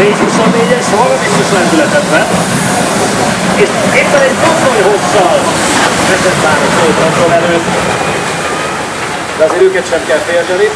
harmonikus lendületet vett, és éppen egy mozdony hosszal esett már a szóltatról előtt, de azért őket sem kell félteni.